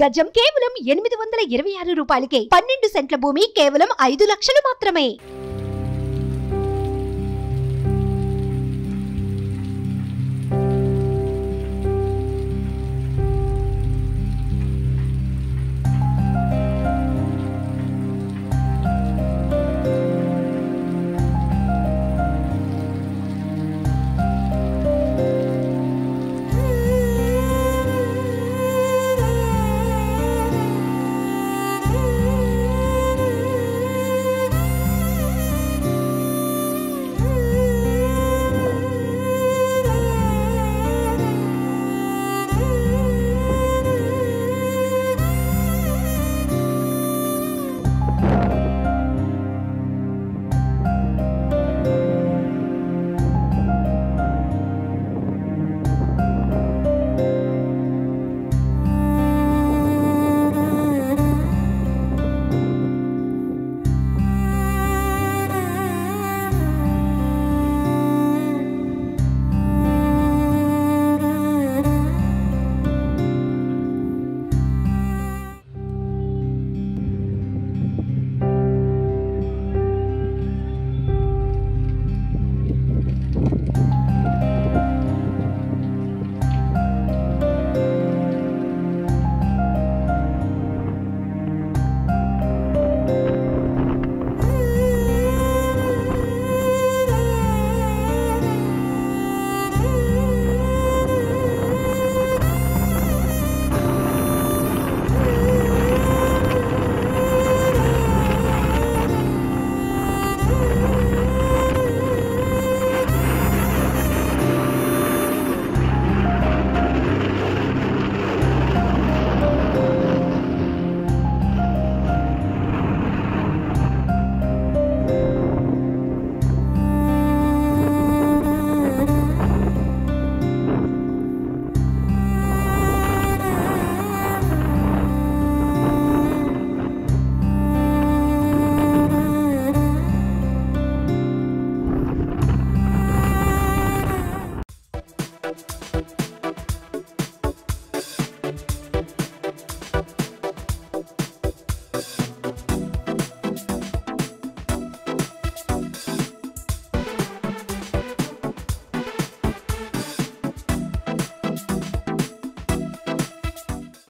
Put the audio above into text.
గజం కేవలం ఎనిమిది వందల ఇరవై ఆరు రూపాయలకే పన్నెండు సెంట్ల భూమి కేవలం ఐదు లక్షలు మాత్రమే.